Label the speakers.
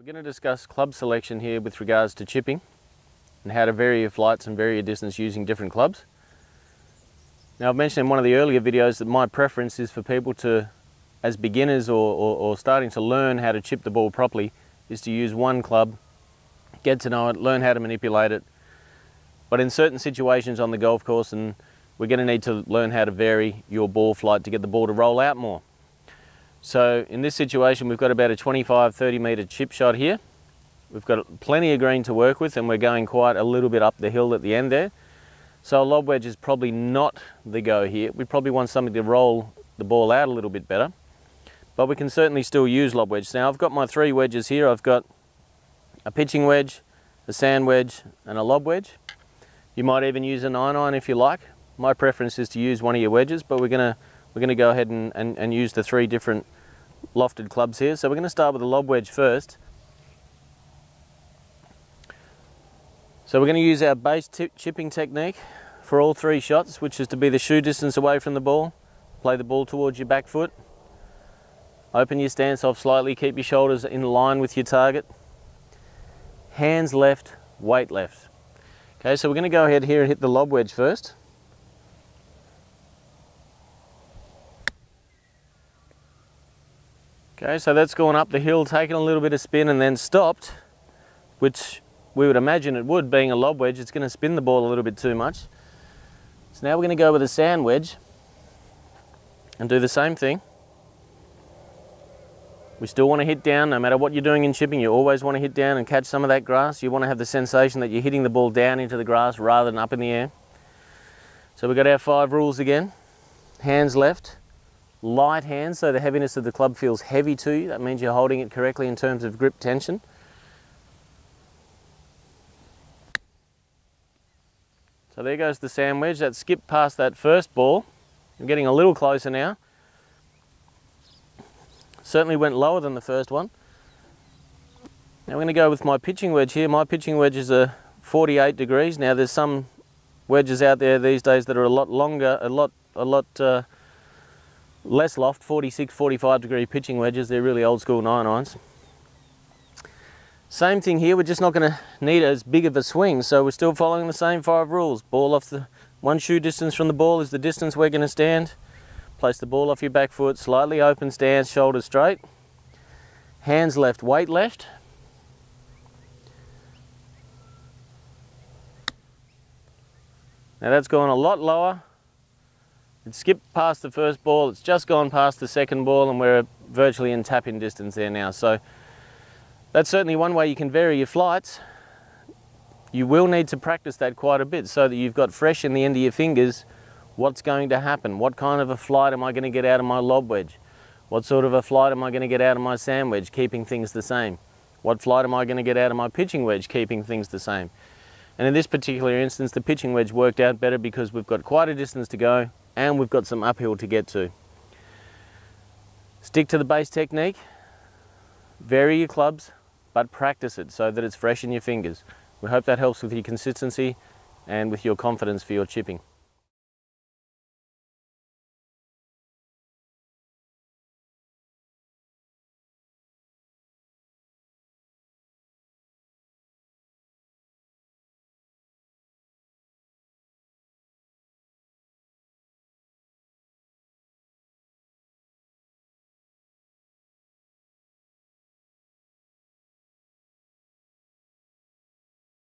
Speaker 1: We're going to discuss club selection here with regards to chipping and how to vary your flights and vary your distance using different clubs. Now I've mentioned in one of the earlier videos that my preference is for people to, as beginners or, or, or starting to learn how to chip the ball properly, is to use one club, get to know it, learn how to manipulate it. But in certain situations on the golf course and we're going to need to learn how to vary your ball flight to get the ball to roll out more. So in this situation, we've got about a 25, 30 metre chip shot here. We've got plenty of green to work with and we're going quite a little bit up the hill at the end there. So a lob wedge is probably not the go here. We probably want something to roll the ball out a little bit better. But we can certainly still use lob wedge. Now I've got my three wedges here. I've got a pitching wedge, a sand wedge and a lob wedge. You might even use a 9 iron if you like. My preference is to use one of your wedges, but we're gonna we're going to go ahead and, and, and use the three different lofted clubs here. So we're going to start with the lob wedge first. So we're going to use our base chipping technique for all three shots, which is to be the shoe distance away from the ball, play the ball towards your back foot, open your stance off slightly, keep your shoulders in line with your target, hands left, weight left. Okay, so we're going to go ahead here and hit the lob wedge first. Okay, so that's gone up the hill, taken a little bit of spin and then stopped, which we would imagine it would, being a lob wedge, it's going to spin the ball a little bit too much. So now we're going to go with a sand wedge and do the same thing. We still want to hit down, no matter what you're doing in chipping, you always want to hit down and catch some of that grass. You want to have the sensation that you're hitting the ball down into the grass rather than up in the air. So we've got our five rules again. Hands left, light hands, so the heaviness of the club feels heavy to you. That means you're holding it correctly in terms of grip tension. So there goes the sand wedge. That skipped past that first ball. I'm getting a little closer now. Certainly went lower than the first one. Now I'm going to go with my pitching wedge here. My pitching wedge is a 48 degrees. Now there's some wedges out there these days that are a lot longer, a lot, a lot uh, less loft, 46, 45 degree pitching wedges. They're really old school 9 irons. Same thing here, we're just not going to need as big of a swing, so we're still following the same five rules. Ball off the one shoe distance from the ball is the distance we're going to stand. Place the ball off your back foot, slightly open stance, shoulders straight. Hands left, weight left. Now that's gone a lot lower it skipped past the first ball, it's just gone past the second ball and we're virtually in tap-in distance there now. So that's certainly one way you can vary your flights. You will need to practice that quite a bit so that you've got fresh in the end of your fingers what's going to happen. What kind of a flight am I going to get out of my lob wedge? What sort of a flight am I going to get out of my sand wedge, keeping things the same? What flight am I going to get out of my pitching wedge, keeping things the same? And in this particular instance, the pitching wedge worked out better because we've got quite a distance to go and we've got some uphill to get to. Stick to the base technique, vary your clubs, but practice it so that it's fresh in your fingers. We hope that helps with your consistency and with your confidence for your chipping.